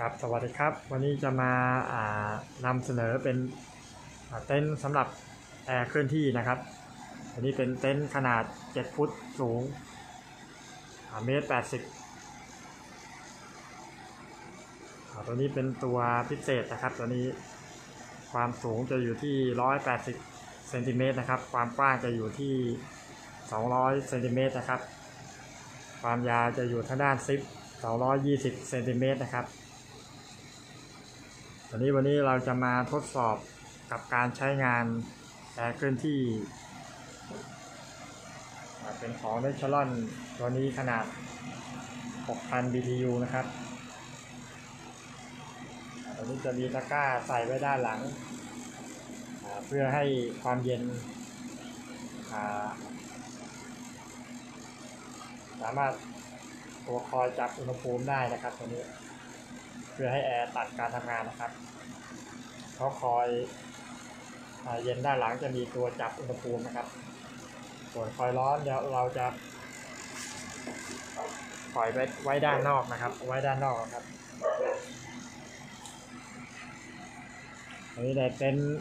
ครับ สวัสดีครับ วันนี้จะมาานำเสนอเป็นเต็นท์สำหรับแอร์เคลื่อนที่นะครับ อันนี้เป็นเต็นท์ขนาด 7 ฟุตสูงเมตร80อ่าตัวนี้เป็นตัวพิเศษนะครับ ตัวนี้ความสูงจะอยู่ที่ 180เซนติเมตรนะครับ ความกว้างจะอยู่ที่ 200เซนติเมตรนะครับ ความยาวจะอยู่ทางด้านซิป220เซนติเมตรนะครับ วันนี้วันนี้เราจะมาทดสอบกับการใช้งานแอร์เคลื่อนที่ เป็นของเนชลอนตัวนี้ขนาด 6,000 BTU นะครับตัวนี้จะมีตะกร้าใส่ไว้ด้านหลัง เพื่อให้ความเย็น สามารถตัวคอยจับอุณหภูมิได้นะครับตัวนี้ เพื่อให้แอร์ตัดการทำงานนะครับเพราคอยเย็นด้านหลังจะมีตัวจับอุณหภูมินะครับ ส่วนคอยร้อนเดี๋ยวเราจะปล่อยไว้ไว้ด้านนอกนะครับ ไว้ด้านนอกครับอันนี้ในเต็นท์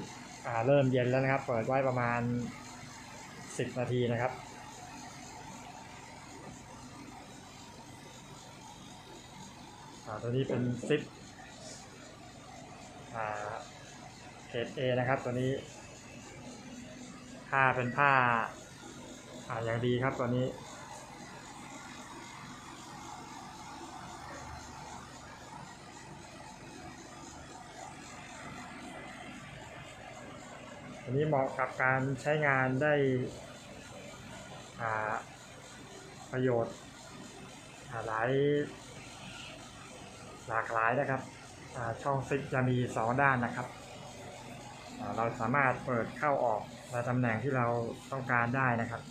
เริ่มเย็นแล้วนะครับ เปิดไว้ประมาณ10 นาทีนะครับ อ่าตัวนี้เป็นซิปอ่าเพจ A นะครับ ตัวนี้ ผ้าเป็นผ้าอ่าอย่างดีครับตัวนี้ตัวนี้เหมาะกับการใช้งานได้ประโยชน์หลาย หลากหลายนะครับช่องซิกจะมีสองด้านนะครับ เราสามารถเปิดเข้าออกในตำแหน่งที่เราต้องการได้นะครับ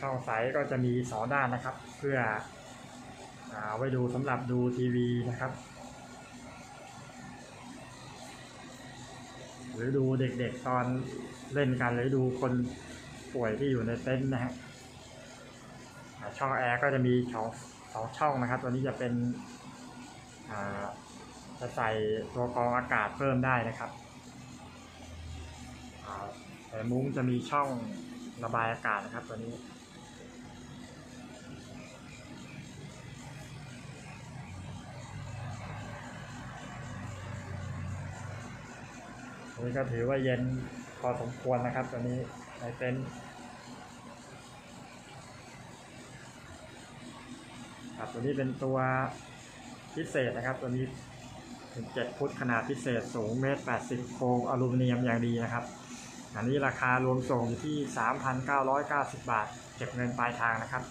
ช่องใสก็จะมีสองด้านนะครับ เพื่ออาไว้ดูสำหรับดูทีวีนะครับ หรือดูเด็กๆตอนเล่นกันหรือดูคนป่วยที่อยู่ในเต็นท์นะฮะช่องแอร์ก็จะมีช่อง สองช่องนะครับ ตัวนี้จะเป็นจะใส่ตัวกรองอากาศเพิ่มได้นะครับแต่มุ้งจะมีช่องระบายอากาศนะครับ ตัวนี้นี้ก็ถือว่าเย็นพอสมควรนะครับ ตัวนี้ในเต็นท์ ครับ ตัวนี้เป็นตัวพิเศษนะครับ ตัวนี้เป็น7ฟุตขนาดพิเศษสูงเมตร80โครงอลูมิเนียมอย่างดีนะครับ อันนี้ราคารวมส่งอยู่ที่3,990บาท เก็บเงินปลายทางนะครับ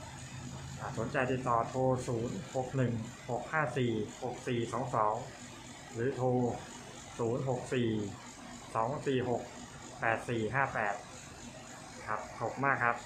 สนใจติดต่อโทร 0 6 1 6 5 4 6 4 2 2 หรือโทร 0 6 4 2 4 6 8 4 5 8 ครับ ขอบมากครับ